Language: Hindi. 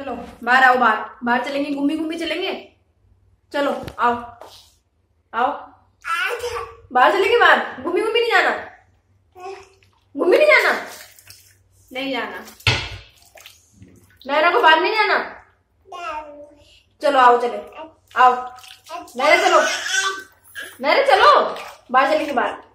चलो, बाहर आओ बाहर। बाहर चलेंगे घूमी घूमी चलेंगे? चलो, आओ। आओ। बाहर चलेंगे बाहर? घूमी घूमी नहीं जाना? घूमी नहीं जाना? नहीं जाना। नहरा को बाहर नहीं जाना? चलो, आओ चले। आओ। नैना, चलो। नैना, चलो। बाहर चलेंगे बाहर।